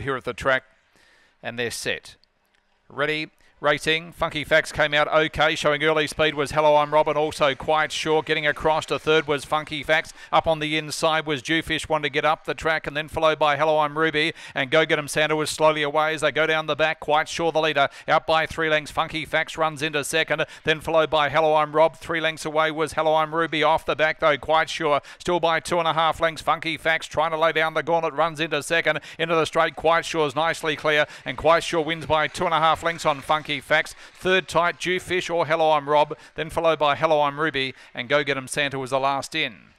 here at the track and they're set. Ready, racing. Funky Facts came out okay, showing early speed was Hello I'm Robin, also quite sure. Getting across to third was Funky Facts. Up on the inside was Jewfish, wanted to get up the track, and then followed by Hello I'm Ruby. And Go Get 'em Santa was slowly away as they go down the back, quite sure the leader. Out by three lengths, Funky Facts runs into second, then followed by Hello I'm Rob. Three lengths away was Hello I'm Ruby. Off the back though, quite sure. Still by two and a half lengths, Funky Facts trying to lay down the gauntlet, runs into second. Into the straight, quite sure is nicely clear, and quite sure wins by two and a half lengths on Funky Facts. Third tight, Jewfish or Hello I'm Rob, then followed by Hello I'm Ruby, and Go Get 'em Santa was the last in.